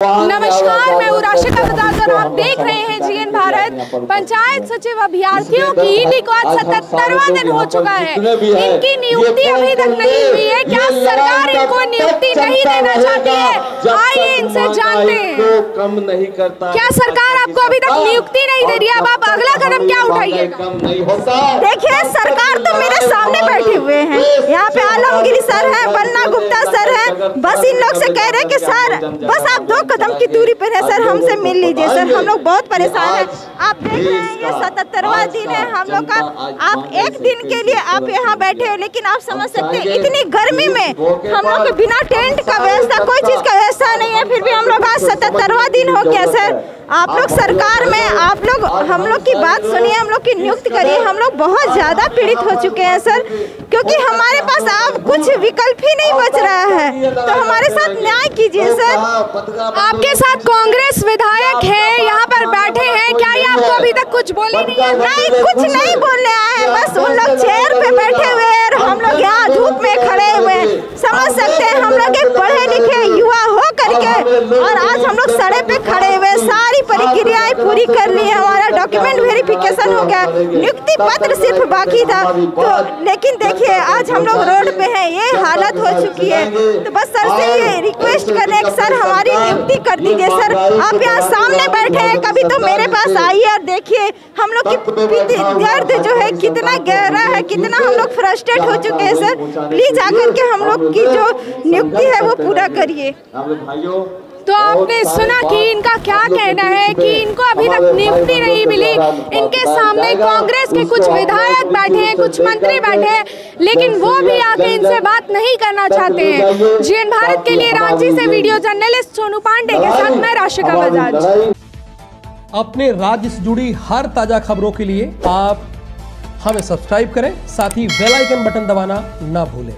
नमस्कार मैं उराशिका बजाज आप देख रहे हैं जीएन भारत। पंचायत सचिव अभ्यर्थियों की ईडी को आज सतहत्तरवा दिन हो चुका है। इनकी नियुक्ति अभी तक नहीं हुई है। क्या सरकार इनको नियुक्ति नहीं देना चाहती है? आइए इनसे जानते हैं। कम नहीं करता क्या सरकार आपको अभी तक नियुक्ति नहीं दे रही है? अब आप अगला कदम क्या होता। देखिए सरकार तो मेरे सामने बैठे हुए हैं। यहाँ पे आलमगिरी सर है बन्ना गुप्ता सर है बस इन लोग से कह रहे हैं कि सर बस आप दो कदम की दूरी पर है सर हमसे मिल लीजिए। सर हम लोग बहुत परेशान हैं। आप देख रहे हैं ये सतहत्तरवा दिन है हम लोग का आप एक दिन के लिए आप यहाँ बैठे हो लेकिन आप समझ सकते हैं इतनी गर्मी में हम लोग के बिना टेंट का व्यवस्था कोई चीज़ का व्यवस्था नहीं है फिर भी हम लोग आज सतहत्तरवा दिन हो गया सर। आप लोग सरकार में आप लोग हम लोग की बात सुनिए हम लोग की नियुक्त करिए। हम लोग बहुत ज़्यादा पीड़ित हो चुके हैं सर क्योंकि हमारे पास अब कुछ विकल्प ही नहीं बच रहा है तो हमारे साथ न्याय कीजिए सर। आपके साथ कांग्रेस विधायक है यहाँ पर बैठे हैं। क्या ये आपको अभी तक कुछ बोले नहीं है? नहीं कुछ नहीं बोलने आए हैं बस उन लोग चेयर पे बैठे हुए हैं और हम लोग यहाँ धूप में खड़े हुए हैं। समझ और आज हम लोग सड़क पे खड़े हुए सारी प्रक्रियाएँ पूरी कर ली है। हमारा डॉक्यूमेंट वेरिफिकेशन हो गया। नियुक्ति पत्र सिर्फ़ बाकी था। तो लेकिन देखिए, आज हम लोग रोड पे हैं। ये हालत हो चुकी है। तो बस सर से ये रिक्वेस्ट कर रहे सर हमारी नियुक्ति कर दीजिए, सर। आप यहाँ सामने बैठे हैं। कभी तो मेरे पास आइए और देखिए, हम लोग की दर्द जो है कितना गहरा है, कितना हम लोग फ्रस्ट्रेट हो चुके हैं, सर। प्लीज़ आकर के हम लोग की जो नियुक्ति है, वो पूरा करिए। तो आपने सुना कि इनका क्या कहना है कि इनको अभी तक नियुक्ति नहीं मिली। इनके सामने कांग्रेस के कुछ विधायक बैठे हैं कुछ मंत्री बैठे हैं। लेकिन वो भी आके इनसे बात नहीं करना चाहते हैं। जीएन भारत के लिए रांची से वीडियो जर्नलिस्ट सोनू पांडे के साथ मैं राशिका बजाज। अपने राज्य से जुड़ी हर ताज़ा खबरों के लिए आप हमें सब्सक्राइब करें साथ ही बेल आइकन बटन दबाना ना भूलें।